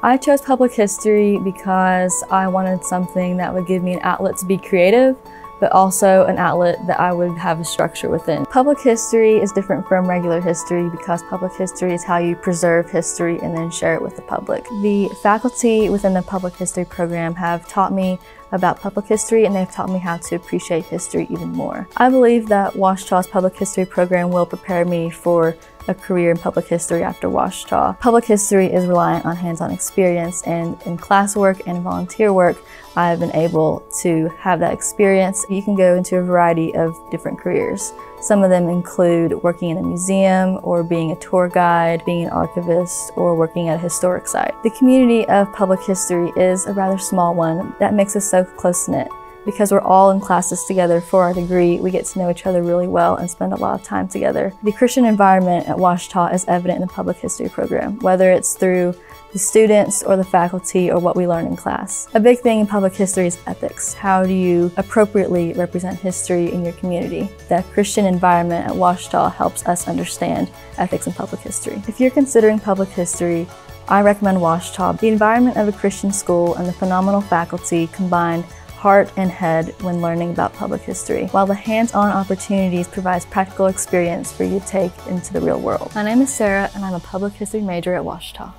I chose public history because I wanted something that would give me an outlet to be creative, but also an outlet that I would have a structure within. Public history is different from regular history because public history is how you preserve history and then share it with the public. The faculty within the public history program have taught me about public history and they've taught me how to appreciate history even more. I believe that Ouachita's public history program will prepare me for a career in public history after Ouachita. Public history is reliant on hands-on experience and in classwork and volunteer work, I have been able to have that experience. You can go into a variety of different careers. Some of them include working in a museum or being a tour guide, being an archivist, or working at a historic site. The community of public history is a rather small one that makes us so close-knit because we're all in classes together for our degree, we get to know each other really well and spend a lot of time together. The Christian environment at Ouachita is evident in the public history program, whether it's through the students or the faculty or what we learn in class. A big thing in public history is ethics. How do you appropriately represent history in your community? The Christian environment at Ouachita helps us understand ethics in public history. If you're considering public history, I recommend Ouachita. The environment of a Christian school and the phenomenal faculty combined heart, and head when learning about public history, while the hands-on opportunities provides practical experience for you to take into the real world. My name is Sarah, and I'm a public history major at Ouachita.